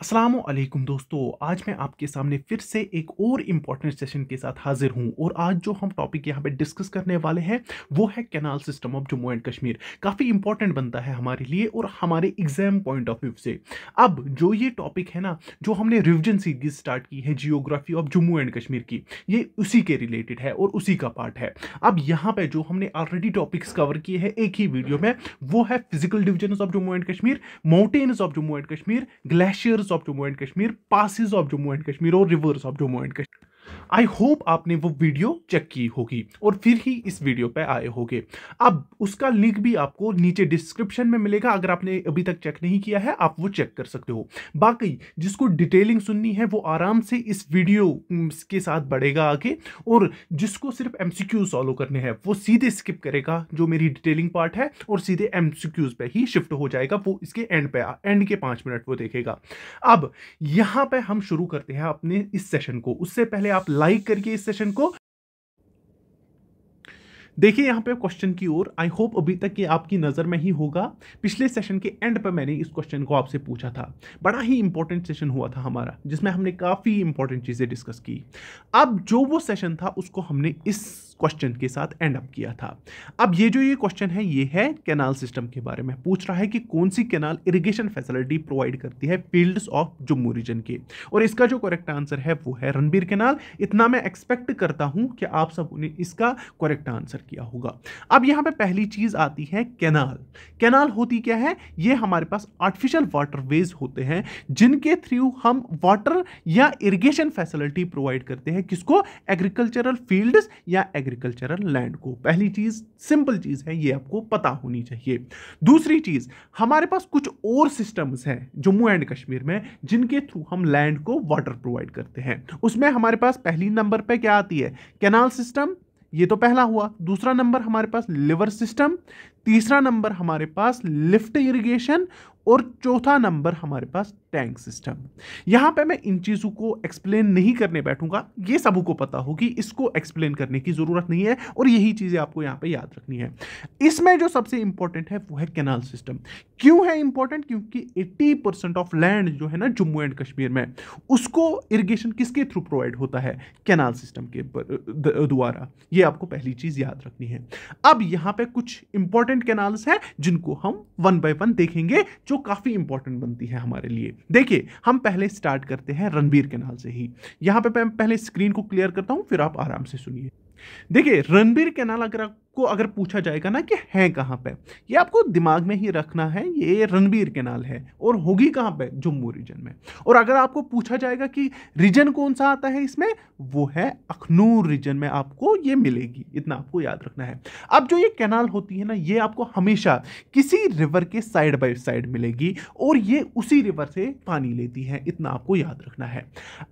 असलकुम दोस्तों, आज मैं आपके सामने फिर से एक और इंपॉर्टेंट सेशन के साथ हाजिर हूँ और आज जो हम टॉपिक यहाँ पे डिस्कस करने वाले हैं, वो है canal system of Jammu and Kashmir काफ़ी इंपॉर्टेंट बनता है हमारे लिए और हमारे एग्ज़ाम पॉइंट ऑफ़ व्यू से। अब जो ये टॉपिक है ना, जो हमने रिविजन सीरीज़ स्टार्ट की है geography of Jammu and Kashmir की, ये उसी के रिलेटेड है और उसी का पार्ट है। अब यहाँ पर जो हमने ऑलरेडी टॉपिक्स कवर किए हैं एक ही वीडियो में, वो है physical division of Jammu and Kashmir mountains of Jammu and Kashmir glaciers of Jammu and Kashmir passes of Jammu and Kashmir और rivers of Jammu and Kashmir I hope आपने वो वीडियो चेक की होगी और फिर ही इस वीडियो पे आए होगे। अब उसका लिंक भी आपको नीचे डिस्क्रिप्शन में मिलेगा। अगर आपने अभी तक चेक नहीं किया है, आप वो चेक कर सकते हो। बाकी जिसको डिटेलिंग सुननी है, वो आराम से इस वीडियो के साथ बढ़ेगा आगे और जिसको सिर्फ़ एम सॉल्व करने हैं, वो सीधे स्किप करेगा जो मेरी डिटेलिंग पार्ट है और सीधे एम पे ही शिफ्ट हो जाएगा। वो इसके एंड पे एंड के पाँच मिनट वो देखेगा। अब यहाँ पे हम शुरू करते हैं अपने इस सेशन को। उससे पहले आप लाइक करके इस सेशन को। देखिए, यहाँ पे क्वेश्चन की ओर आई होप अभी तक ये आपकी नज़र में ही होगा। पिछले सेशन के एंड पर मैंने इस क्वेश्चन को आपसे पूछा था। बड़ा ही इंपॉर्टेंट सेशन हुआ था हमारा, जिसमें हमने काफ़ी इंपॉर्टेंट चीज़ें डिस्कस की। अब जो वो सेशन था, उसको हमने इस क्वेश्चन के साथ एंड अप किया था। अब ये जो ये क्वेश्चन है, ये है कैनाल सिस्टम के बारे में। पूछ रहा है कि कौन सी कैनाल इरिगेशन फैसिलिटी प्रोवाइड करती है फील्ड्स ऑफ़ जम्मू रीजन के? और इसका जो करेक्ट आंसर है, वो है रणबीर कैनाल इतना मैं एक्सपेक्ट करता हूँ कि आप सबने इसका करेक्ट आंसर किया होगा। अब यहाँ पे पहली चीज़ आती है कैनाल कैनाल होती क्या है? ये हमारे पास आर्टिफिशियल वाटर वेज होते हैं, जिनके थ्रू हम वाटर या इरिगेशन फैसिलिटी प्रोवाइड करते हैं। किसको? एग्रीकल्चरल फील्ड्स या एग्रीकल्चरल लैंड को। पहली चीज़ सिंपल चीज़ है, ये आपको पता होनी चाहिए। दूसरी चीज़, हमारे पास कुछ और सिस्टम्स हैं जम्मू एंड कश्मीर में, जिनके थ्रू हम लैंड को वाटर प्रोवाइड करते हैं। उसमें हमारे पास पहली नंबर पर क्या आती है? कैनाल सिस्टम ये तो पहला हुआ। दूसरा नंबर हमारे पास लिवर सिस्टम तीसरा नंबर हमारे पास लिफ्ट इरिगेशन और चौथा नंबर हमारे पास टैंक सिस्टम यहाँ पे मैं इन चीज़ों को एक्सप्लेन नहीं करने बैठूँगा। ये सबको पता होगी, इसको एक्सप्लेन करने की ज़रूरत नहीं है और यही चीज़ें आपको यहाँ पे याद रखनी है। इसमें जो सबसे इंपॉर्टेंट है, वो है कैनाल सिस्टम क्यों है इंपॉर्टेंट क्योंकि 80 परसेंट ऑफ़ लैंड जो है ना जम्मू एंड कश्मीर में, उसको इरीगेशन किसके थ्रू प्रोवाइड होता है? कैनाल सिस्टम के द्वारा। ये आपको पहली चीज़ याद रखनी है। अब यहाँ पर कुछ इंपॉर्टेंट कैनाल्स हैं, जिनको हम वन बाय वन देखेंगे, जो जो काफ़ी इंपॉर्टेंट बनती है हमारे लिए। देखिए, हम पहले स्टार्ट करते हैं रणबीर के नाल से ही। यहाँ पे मैं पहले स्क्रीन को क्लियर करता हूँ, फिर आप आराम से सुनिए। देखिए, रणबीर कैनाल अगर आप को अगर पूछा जाएगा ना कि है कहाँ पे, ये आपको दिमाग में ही रखना है, ये रणबीर कैनाल है और होगी कहाँ पे जम्मू रीजन में। और अगर आपको पूछा जाएगा कि रीजन कौन सा आता है इसमें, वो है अखनूर रीजन में आपको ये मिलेगी, इतना आपको याद रखना है। अब जो ये कैनाल होती है ना, ये आपको हमेशा किसी रिवर के साइड बाई साइड मिलेगी और ये उसी रिवर से पानी लेती है, इतना आपको याद रखना है।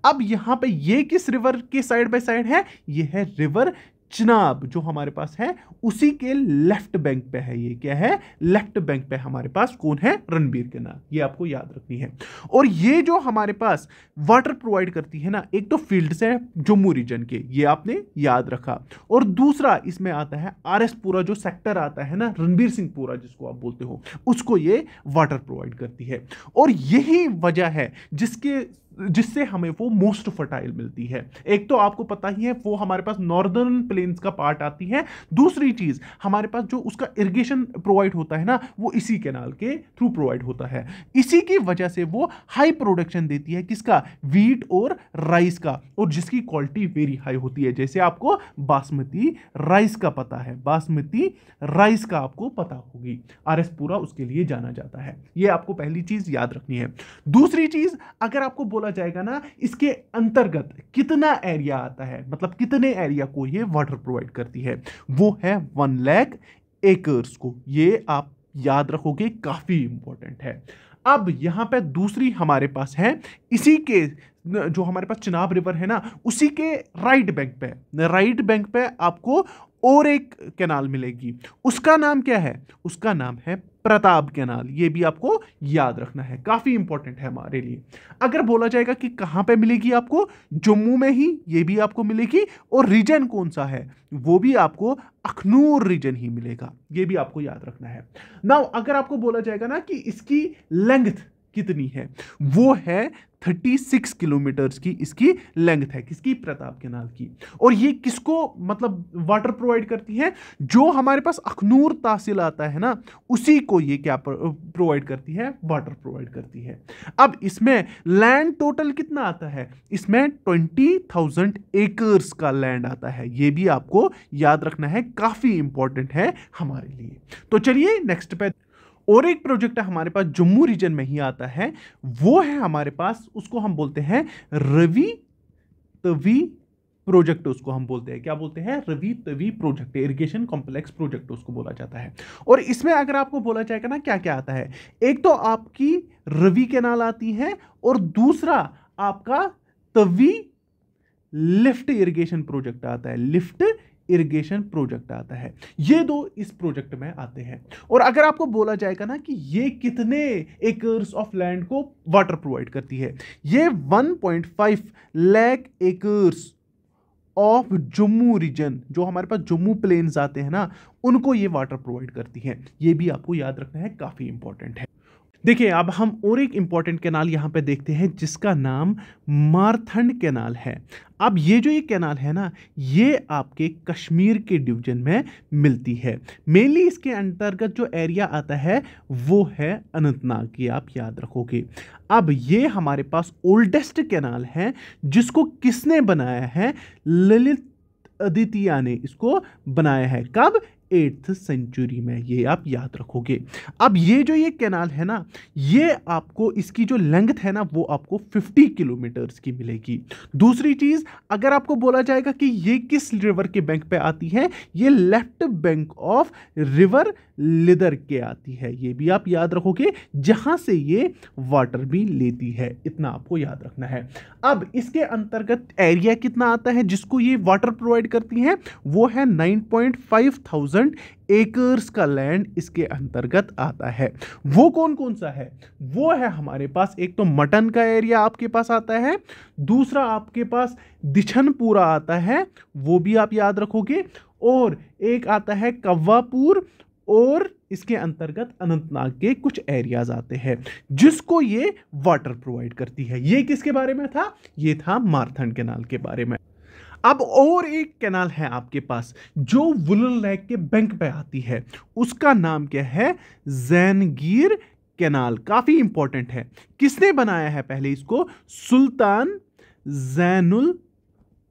अब यहाँ पे ये किस रिवर के साइड बाई साइड है? ये है रिवर चिनाब जो हमारे पास है, उसी के लेफ़्ट बैंक पे है ये क्या है? लेफ़्ट बैंक पे हमारे पास कौन है? रणबीर के नाम। ये आपको याद रखनी है। और ये जो हमारे पास वाटर प्रोवाइड करती है ना, एक तो फ़ील्ड से जम्मू रीजन के, ये आपने याद रखा। और दूसरा इसमें आता है आर एस पूरा जो सेक्टर आता है ना, रणबीर सिंह पूरा जिसको आप बोलते हो, उसको ये वाटर प्रोवाइड करती है। और यही वजह है जिसके जिससे हमें वो मोस्ट फर्टाइल मिलती है। एक तो आपको पता ही है, वो हमारे पास नॉर्दर्न प्लेन्स का पार्ट आती है। दूसरी चीज़, हमारे पास जो उसका इरिगेशन प्रोवाइड होता है ना, वो इसी कैनाल के थ्रू प्रोवाइड होता है। इसी की वजह से वो हाई प्रोडक्शन देती है किसका? वीट और राइस का। और जिसकी क्वालिटी वेरी हाई होती है। जैसे आपको बासमती राइस का पता है। बासमती राइस का आपको पता होगी। आर पूरा उसके लिए जाना जाता है। ये आपको पहली चीज़ याद रखनी है। दूसरी चीज़, अगर आपको बोला जाएगा ना, इसके अंतर्गत कितना एरिया आता है? मतलब कितने एरिया को ये वाटर प्रोवाइड करती है? वो है वन लैख एकर्स को। ये आप याद रखोगे, काफ़ी इंपॉर्टेंट है। अब यहाँ पे दूसरी हमारे पास है, इसी के, जो हमारे पास चिनाब रिवर है ना, उसी के राइट बैंक पे। राइट बैंक पे आपको और एक कैनाल मिलेगी। उसका नाम क्या है? उसका नाम है प्रताप कैनाल। ये भी आपको याद रखना है। काफ़ी इंपॉर्टेंट है हमारे लिए। अगर बोला जाएगा कि कहाँ पे मिलेगी आपको? जम्मू में ही ये भी आपको मिलेगी। और रीजन कौन सा है? वो भी आपको अखनूर रीजन ही मिलेगा। ये भी आपको याद रखना है। नाउ अगर आपको बोला जाएगा ना कि इसकी लेंथ कितनी है? वो है 36 किलोमीटर्स की इसकी लेंथ है, किसकी? प्रताप केनाल की। और ये किसको मतलब वाटर प्रोवाइड करती है? जो हमारे पास अखनूर तहसील आता है ना, उसी को ये क्या प्रोवाइड करती है? वाटर प्रोवाइड करती है। अब इसमें लैंड टोटल कितना आता है? इसमें ट्वेंटी थाउज़ेंड एकर्स का लैंड आता है। ये भी आपको याद रखना है, काफ़ी इंपॉर्टेंट है हमारे लिए। तो चलिए नेक्स्ट पे और एक प्रोजेक्ट हमारे पास जम्मू रीजन में ही आता है, वो है हमारे पास, उसको हम बोलते हैं रवि तवी प्रोजेक्ट, उसको हम बोलते हैं। क्या बोलते हैं? Ravi Tawi project, irrigation complex project उसको बोला जाता है। और इसमें अगर आपको बोला जाएगा ना क्या क्या आता है? एक तो आपकी रवि कैनाल आती है और दूसरा आपका तवी लिफ्ट इरिगेशन प्रोजेक्ट आता है। लिफ्ट इरिगेशन प्रोजेक्ट आता है। ये दो इस प्रोजेक्ट में आते हैं। और अगर आपको बोला जाएगा ना कि ये कितने एकर्स ऑफ़ लैंड को वाटर प्रोवाइड करती है, ये 1.5 lakh acres of Jammu region, जो हमारे पास जम्मू प्लेन्स आते हैं ना, उनको ये वाटर प्रोवाइड करती है। ये भी आपको याद रखना है, काफ़ी इंपॉर्टेंट है। देखिए, अब हम और एक इंपॉर्टेंट कैनाल यहाँ पे देखते हैं, जिसका नाम मारथंड कैनाल है। अब ये जो ये कैनाल है ना, ये आपके कश्मीर के डिवीज़न में मिलती है। मेनली इसके अंतर्गत जो एरिया आता है, वो है अनंतनाग की आप याद रखोगे। अब ये हमारे पास ओल्डेस्ट कैनाल है, जिसको किसने बनाया है? ललित अदितिया ने इसको बनाया है। कब? एट्थ सेंचुरी में ये आप याद रखोगे। अब ये जो ये कैनाल है ना, ये आपको इसकी जो लेंथ है ना, वो आपको 50 किलोमीटर्स की मिलेगी। दूसरी चीज़, अगर आपको बोला जाएगा कि ये किस रिवर के बैंक पे आती है, ये left bank of river Lidder के आती है। ये भी आप याद रखोगे, जहाँ से ये वाटर भी लेती है, इतना आपको याद रखना है। अब इसके अंतर्गत एरिया कितना आता है, जिसको ये वाटर प्रोवाइड करती है, वो है nine point five thousand acres का लैंड इसके अंतर्गत आता है। वो कौन कौन सा है? वो है हमारे पास, एक तो मटन का एरिया आपके पास आता है, दूसरा आपके पास दिछनपुरा आता है, वो भी आप याद रखोगे, और एक आता है कव्वापुर और इसके अंतर्गत अनंतनाग के कुछ एरियाज़ आते हैं, जिसको ये वाटर प्रोवाइड करती है। ये किसके बारे में था? ये था मारथंड कैनाल के बारे में। अब और एक कैनाल है आपके पास, जो वुलन लेक के बैंक पे आती है। उसका नाम क्या है? जैनगीर कैनाल काफ़ी इंपॉर्टेंट है। किसने बनाया है पहले इसको? सुल्तान जैनुल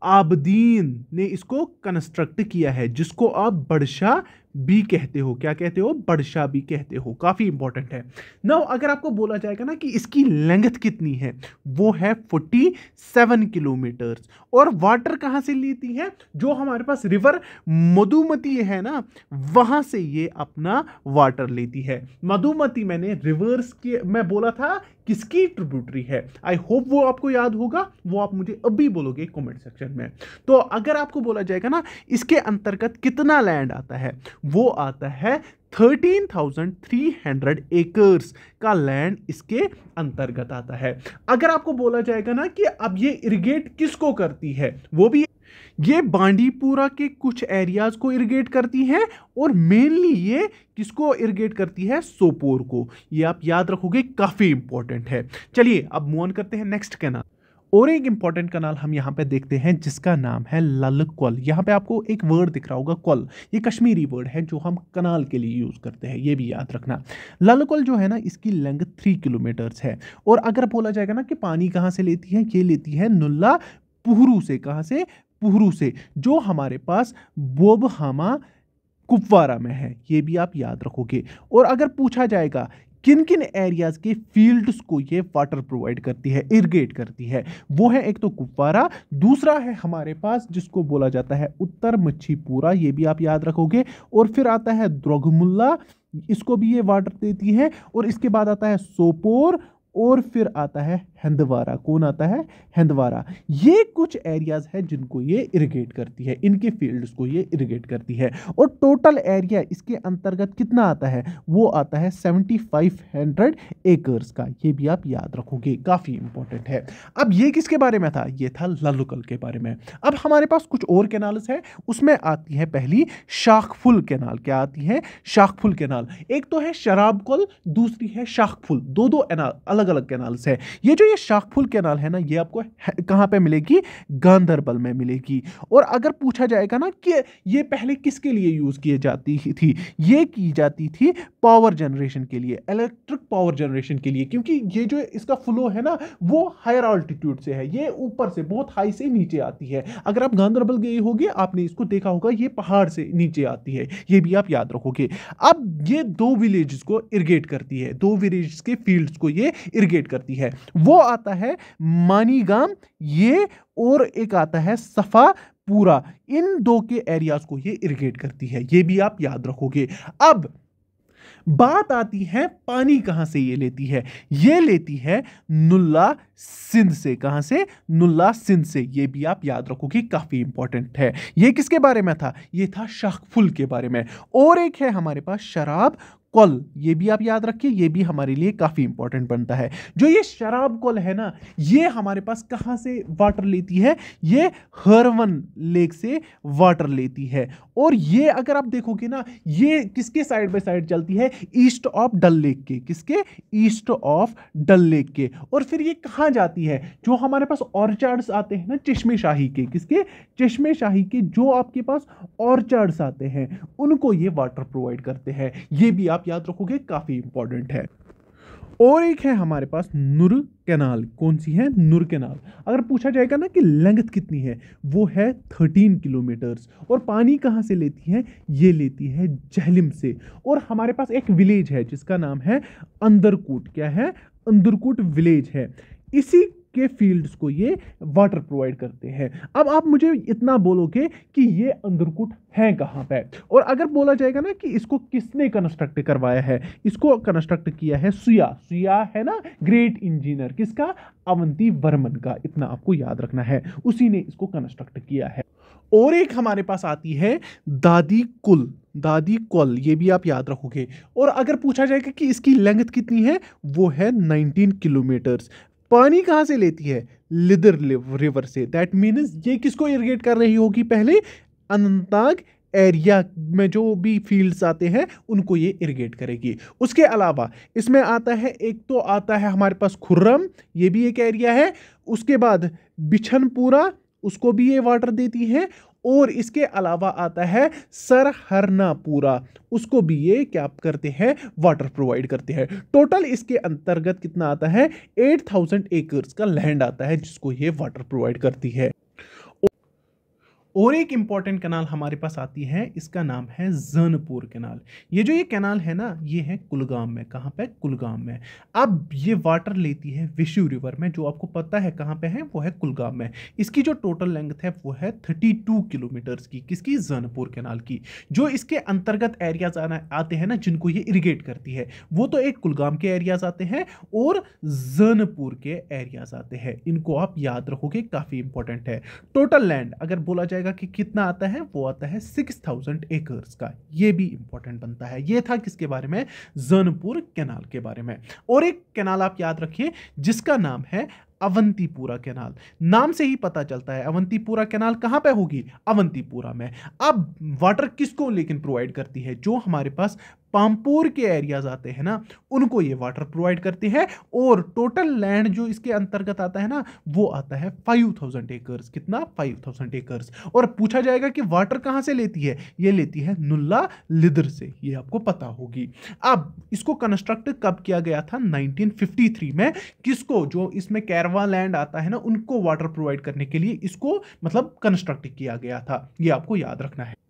आबदीन ने इसको कंस्ट्रक्ट किया है, जिसको आप बड़शाह भी कहते हो, क्या कहते हो? बड़शा भी कहते हो, काफ़ी इंपॉर्टेंट है। ना अगर आपको बोला जाएगा ना कि इसकी लेंथ कितनी है, वो है 47 किलोमीटर्स और वाटर कहाँ से लेती है? जो हमारे पास रिवर मधुमती है ना, वहाँ से ये अपना वाटर लेती है। मधुमती मैंने रिवर्स के, मैं बोला था किसकी ट्रिब्यूटरी है? आई होप वो आपको याद होगा वो आप मुझे अभी बोलोगे कमेंट सेक्शन में। तो अगर आपको बोला जाएगा ना इसके अंतर्गत कितना लैंड आता है? वो आता है 13,300 एकर्स का लैंड इसके अंतर्गत आता है। अगर आपको बोला जाएगा ना कि अब ये इरिगेट किसको करती है? वो भी ये बांडीपुरा के कुछ एरियाज़ को इरिगेट करती है और मेनली ये किसको इरिगेट करती है? सोपोर को। ये आप याद रखोगे, काफ़ी इंपॉर्टेंट है। चलिए, अब मूव करते हैं नेक्स्ट कैनाल और एक इंपॉर्टेंट कनाल हम यहाँ पे देखते हैं, जिसका नाम है लल क्वल यहाँ पे आपको एक वर्ड दिख रहा होगा क्वल ये कश्मीरी वर्ड है, जो हम कनाल के लिए यूज़ करते हैं, ये भी याद रखना। लल क्वल जो है ना, इसकी लेंथ थ्री किलोमीटर्स है। और अगर बोला जाएगा ना कि पानी कहाँ से लेती है, ये लेती है नुल्ला पुहरू से, कहाँ से? पुहरू से, जो हमारे पास बोबहामा कुपवारा में है, ये भी आप याद रखोगे। और अगर पूछा जाएगा किन किन एरियाज़ के फील्ड्स को ये वाटर प्रोवाइड करती है इरिगेट करती है, वो है एक तो कुपवारा, दूसरा है हमारे पास, जिसको बोला जाता है उत्तर मच्छीपुरा, ये भी आप याद रखोगे। और फिर आता है द्रोगमुल्ला इसको भी ये वाटर देती है, और इसके बाद आता है सोपोर, और फिर आता है हंदवारा। कौन आता है? हंदवारा। ये कुछ एरियाज़ है जिनको ये इरिगेट करती है। इनके फील्ड्स को ये इरिगेट करती है। और टोटल एरिया इसके अंतर्गत कितना आता है? वो आता है 7500 एकर्स का। ये भी आप याद रखोगे। काफ़ी इंपॉर्टेंट है। अब ये किसके बारे में था? ये था ललुकल के बारे में। अब हमारे पास कुछ और कैनाल्स है। उसमें आती है पहली शाखफुल कैनाल क्या आती है? शाखफुल कैनाल एक तो है शराब कल, दूसरी है शाखफुल दो दो अलग अलग कैनाल्स है। ये जो ये शाखफुल कैनाल है ना, ये आपको कहाँ पे मिलेगी? गांधरबल में मिलेगी। और अगर पूछा जाएगा ना कि ये पहले किसके लिए यूज़ किए जाती थी? ये की जाती थी पावर जनरेशन के लिए, इलेक्ट्रिक पावर जनरेशन के लिए, क्योंकि ये जो इसका फ्लो है ना, वो हायर ऑल्टीट्यूड से है, ये ऊपर से, बहुत हाई से नीचे आती है। अगर आप गांधरबल गए होगे, आपने इसको देखा होगा, ये पहाड़ से नीचे आती है, ये भी आप याद रखोगे। अब ये दो विलेजेस को इरिगेट करती है, दो विलेज के फील्ड्स को ये इरिगेट करती है, वो आता है मानीगाम, ये और एक आता है सफ़ा पूरा। इन दो के एरियाज़ को ये इरिगेट करती है, ये भी आप याद रखोगे। अब बात आती है पानी कहाँ से ये लेती है? ये लेती है नुल्ला सिंध से। कहाँ से? नुल्ला सिंध से। ये भी आप याद रखोगे, काफ़ी इंपॉर्टेंट है। ये किसके बारे में था? ये था शाहफुल के बारे में। और एक है हमारे पास शराब कॉल, ये भी आप याद रखिए, ये भी हमारे लिए काफ़ी इंपॉर्टेंट बनता है। जो ये शराब कॉल है ना, ये हमारे पास कहाँ से वाटर लेती है? ये हरवन लेक से वाटर लेती है। और ये अगर आप देखोगे ना, ये किसके साइड बाय साइड चलती है? ईस्ट ऑफ़ डल लेक के। किसके? ईस्ट ऑफ़ डल लेक के। और फिर ये कहाँ जाती है? जो हमारे पास ऑर्चर्ड्स आते हैं ना, चश्मे शाही के। किसके? चश्मे शाही के जो आपके पास ऑर्चर्ड्स आते हैं, उनको ये वाटर प्रोवाइड करते हैं। ये भी आप याद रखोगे, काफ़ी इंपॉर्टेंट है। और एक है हमारे पास नुर कैनाल। कौन सी है? नुर कैनाल। अगर पूछा जाएगा ना कि लेंथ कितनी है, वो है थर्टीन किलोमीटर्स। और पानी कहाँ से लेती है? ये लेती है जहलिम से। और हमारे पास एक विलेज है, जिसका नाम है अंदरकूट। क्या है? अंदरकूट विलेज है। इसी के फील्ड्स को ये वाटर प्रोवाइड करते हैं। अब आप मुझे इतना बोलोगे कि ये अंदरकुट है कहाँ पे? और अगर बोला जाएगा ना कि इसको किसने कंस्ट्रक्ट करवाया है? इसको कंस्ट्रक्ट किया है सुया। सुया है ना? ग्रेट इंजीनियर किसका? अवंती वर्मन का। इतना आपको याद रखना है। उसी ने इसको कंस्ट्रक्ट किया है। और एक हमारे पास आती है दादी कुल। दादी कुल, ये भी आप याद रखोगे। और अगर पूछा जाएगा कि इसकी लेंथ कितनी है? वो है 19 किलोमीटर्स पानी कहाँ से लेती है? लिदर रिवर से। दैट मीन्स ये किसको इरिगेट कर रही होगी पहले? अनंतनाग एरिया में जो भी फील्ड्स आते हैं, उनको ये इरिगेट करेगी। उसके अलावा इसमें आता है, एक तो आता है हमारे पास खुर्रम, ये भी एक एरिया है। उसके बाद बिछनपुरा, उसको भी ये वाटर देती है। और इसके अलावा आता है सरहरनापुरा उसको भी ये क्या करते हैं? वाटर प्रोवाइड करते हैं। टोटल इसके अंतर्गत कितना आता है? 8000 एकर्स का लैंड आता है जिसको ये वाटर प्रोवाइड करती है। और एक इंपॉर्टेंट कैनाल हमारे पास आती है, इसका नाम है जनपुर कैनाल ये जो ये कैनाल है ना, ये है कुलगाम में. कहाँ पे? कुलगाम में. अब ये वाटर लेती है विशु रिवर में, जो आपको पता है कहाँ पे है, वो है कुलगाम में. इसकी जो टोटल लेंथ है, वो है थर्टी टू किलोमीटर्स की. किसकी? जनपुर कैनाल की. जो इसके अंतर्गत एरियाज़ आना, आते हैं ना, जिनको ये इरीगेट करती है, वो तो एक कुलगाम के एरियाज़ आते हैं और जनपुर के एरियाज़ आते हैं. इनको आप याद रखोगे काफ़ी इंपॉर्टेंट है. टोटल लैंड अगर बोला जाए जाएगा कि कितना आता है, वो आता है सिक्स थाउज़ेंड एकर्स का। ये भी इंपॉर्टेंट बनता है। ये था किसके बारे में? जनपुर कैनाल के बारे में। और एक कैनाल आप याद रखिए, जिसका नाम है अवंतीपुरा कैनाल। नाम से ही पता चलता है, अवंतीपुरा कैनाल कहाँ पे होगी? अवंतीपुरा में। अब वाटर किसको लेकिन प्रोवाइड करती है? जो हमारे पास पामपुर के एरियाज़ आते हैं ना, उनको ये वाटर प्रोवाइड करती है और टोटल लैंड जो इसके अंतर्गत आता है ना, वो आता है फाइव थाउज़ेंड एकर्स कितना? फाइव थाउज़ेंड एकर्स और पूछा जाएगा कि वाटर कहाँ से लेती है? ये लेती है नुल्ला लिदर से। ये आपको पता होगी। अब इसको कंस्ट्रक्ट कब किया गया था? 1953 में। किसको? जो इसमें कैरवा लैंड आता है ना, उनको वाटर प्रोवाइड करने के लिए इसको मतलब कंस्ट्रक्ट किया गया था। ये आपको याद रखना है।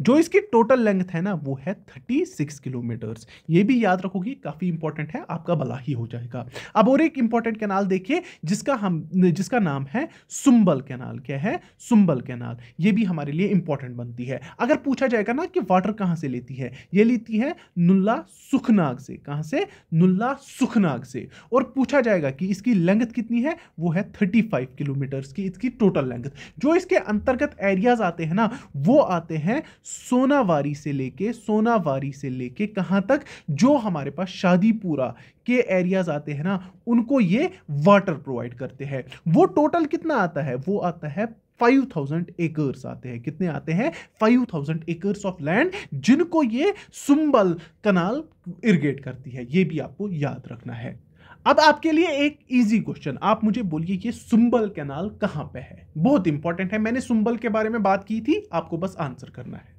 जो इसकी टोटल लेंथ है ना, वो है थर्टी सिक्स किलोमीटर्स ये भी याद रखोगी, काफ़ी इंपॉर्टेंट है, आपका भला ही हो जाएगा। अब और एक इंपॉर्टेंट कैनाल देखिए, जिसका हम, जिसका नाम है सुंबल कैनाल क्या है? सुंबल कैनाल ये भी हमारे लिए इंपॉर्टेंट बनती है। अगर पूछा जाएगा ना कि वाटर कहाँ से लेती है, ये लेती है नुल्ला सुखनाग से। कहाँ से? नुल्ला सुखनाग से। और पूछा जाएगा कि इसकी लेंथ कितनी है, वो है थर्टी फाइव किलोमीटर्स की, इसकी टोटल लेंथ जो इसके अंतर्गत एरियाज़ आते हैं ना, वो आते हैं सोनावारी से लेके, सोनावारी से लेके कहाँ तक जो हमारे पास शादीपुरा के एरियाज़ आते हैं ना, उनको ये वाटर प्रोवाइड करते हैं। वो टोटल कितना आता है? वो आता है 5000 एकर्स आते हैं। कितने आते हैं? 5000 एकर्स ऑफ़ लैंड जिनको ये सुंबल कनाल इरिगेट करती है। ये भी आपको याद रखना है। अब आपके लिए एक इजी क्वेश्चन आप मुझे बोलिए ये सुंबल कैनाल कहाँ पे है? बहुत इंपॉर्टेंट है। मैंने सुंबल के बारे में बात की थी, आपको बस आंसर करना है।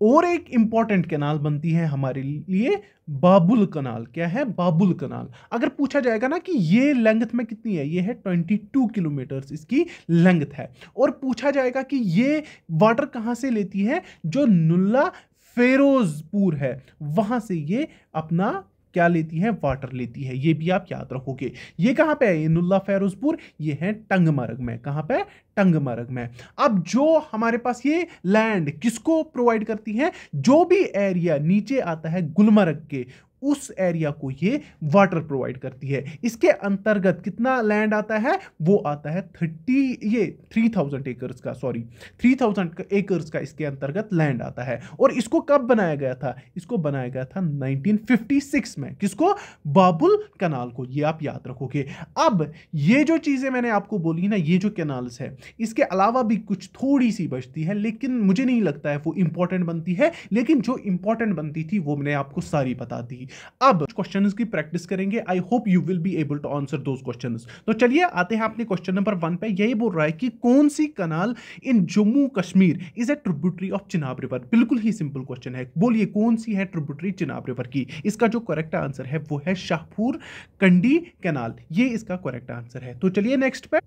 और एक इंपॉर्टेंट कैनाल बनती है हमारे लिए, बाबुल कनाल। क्या है? बाबुल कनाल। अगर पूछा जाएगा ना कि ये लेंथ में कितनी है, ये है 22 किलोमीटर इसकी लेंथ है। और पूछा जाएगा कि ये वाटर कहाँ से लेती है? जो नुल्ला फेरोजपुर है, वहाँ से ये अपना क्या लेती है? वाटर लेती है। ये भी आप याद रखोगे। ये कहाँ पे है? इनुल्ला नुल्ला फेरोजपुर, ये है टंगमर्ग में। कहाँ पे? टंगमर्ग में। अब जो हमारे पास ये लैंड किसको प्रोवाइड करती है? जो भी एरिया नीचे आता है गुलमर्ग के उस एरिया को ये वाटर प्रोवाइड करती है। इसके अंतर्गत कितना लैंड आता है? वो आता है थर्टी ये थ्री थाउज़ेंड एकर्स का सॉरी थ्री थाउज़ेंड एकर्स का इसके अंतर्गत लैंड आता है। और इसको कब बनाया गया था? इसको बनाया गया था 1956 में। किसको? बाबुल कनाल को। ये आप याद रखोगे। अब ये जो चीज़ें मैंने आपको बोली ना, ये जो कैनाल्स है, इसके अलावा भी कुछ थोड़ी सी बचती है, लेकिन मुझे नहीं लगता है वो इंपॉर्टेंट बनती है। लेकिन जो इंपॉर्टेंट बनती थी, वो मैंने आपको सारी बता दी। अब क्वेश्चन की प्रैक्टिस करेंगे। I hope you will be able to answer those question तो चलिए, आते हैं अपने क्वेश्चन नंबर वन पे। यही बोल रहा है कि कौन सी canal in Jammu Kashmir is a tributary of Chenab river बिल्कुल ही सिंपल क्वेश्चन है। बोलिए, कौन सी है ट्रिब्यूटरी चिनाब रिवर की? इसका जो करेक्ट आंसर है वो है शाहपुर कंडी कैनाल ये इसका करेक्ट आंसर है। तो चलिए नेक्स्ट पे।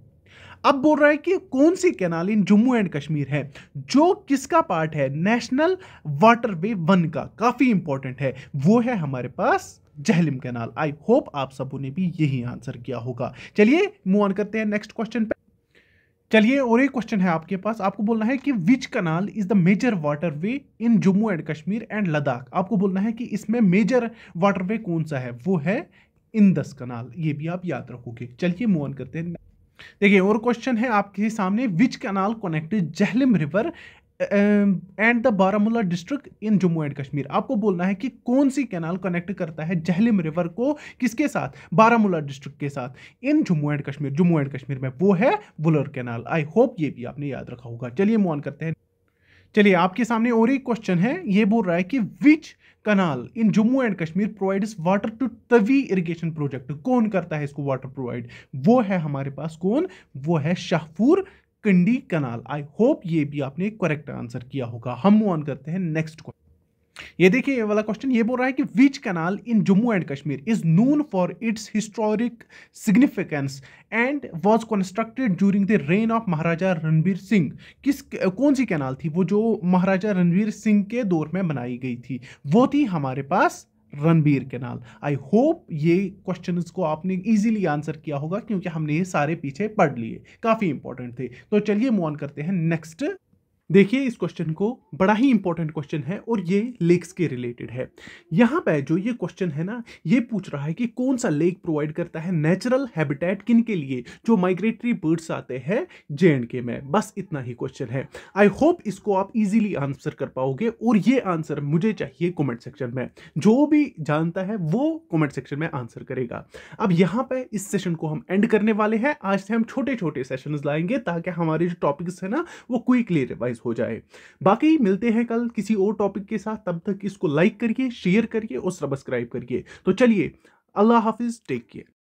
अब बोल रहा है कि कौन सी canal in Jammu and Kashmir है? जो किसका पार्ट है? नेशनल वाटरवे वन का। काफ़ी इंपॉर्टेंट है। वो है हमारे पास जहलिम कैनाल। आई होप आप सबों ने भी यही आंसर किया होगा। चलिए मूव ऑन करते हैं नेक्स्ट क्वेश्चन पे। चलिए, और एक क्वेश्चन है आपके पास। आपको बोलना है कि which canal is the major waterway in Jammu and Kashmir and Ladakh? आपको बोलना है कि इसमें मेजर वाटर वे कौन सा है? वो है इंदस कनाल ये भी आप याद रखोगे। चलिए मूव ऑन करते हैं। देखिए, और क्वेश्चन है आपके सामने which canal connected Jhelum river and the Baramulla district in Jammu and Kashmir आपको बोलना है कि कौन सी कैनाल कनेक्ट करता है जहलिम रिवर को किसके साथ? बारामूला डिस्ट्रिक्ट के साथ in Jammu and Kashmir Jammu and Kashmir में। वो है बुलर कैनाल आई होप ये भी आपने याद रखा होगा। चलिए मोन करते हैं। चलिए, आपके सामने और एक क्वेश्चन है। ये बोल रहा है कि which canal in Jammu and Kashmir provides water to Tawi irrigation project कौन करता है इसको वाटर प्रोवाइड वो है हमारे पास कौन? वो है Shahpur Kandi canal I hope ये भी आपने करेक्ट आंसर किया होगा। हम ऑन करते हैं नेक्स्ट क्वेश्चन ये देखिए, ये वाला क्वेश्चन ये बोल रहा है कि which canal in Jammu and Kashmir is known for its historic significance and was constructed during the reign of Maharaja Ranbir Singh किस, कौन सी कैनाल थी? वो जो महाराजा रणवीर सिंह के दौर में बनाई गई थी, वो थी हमारे पास रणबीर कैनाल आई होप ये क्वेश्चन को आपने इजीली आंसर किया होगा, क्योंकि हमने ये सारे पीछे पढ़ लिए। काफ़ी इंपॉर्टेंट थे। तो चलिए मूव ऑन करते हैं नेक्स्ट देखिए, इस क्वेश्चन को बड़ा ही इंपॉर्टेंट क्वेश्चन है और ये लेक्स के रिलेटेड है। यहाँ पे जो ये क्वेश्चन है ना, ये पूछ रहा है कि कौन सा लेक प्रोवाइड करता है नेचुरल हैबिटेट किन के लिए? जो माइग्रेटरी बर्ड्स आते हैं जे के में। बस इतना ही क्वेश्चन है। आई होप इसको आप इजीली आंसर कर पाओगे और ये आंसर मुझे चाहिए कॉमेंट सेक्शन में। जो भी जानता है वो कॉमेंट सेक्शन में आंसर करेगा। अब यहाँ पे इस सेशन को हम एंड करने वाले हैं। आज से हम छोटे छोटे सेशन लाएँगे ताकि हमारे जो टॉपिक्स है ना, वो क्विकली रिवाइज हो जाए। बाकी मिलते हैं कल किसी और टॉपिक के साथ। तब तक इसको लाइक करिए शेयर करिए और सब्सक्राइब करिए। तो चलिए, अल्लाह हाफिज टेक केयर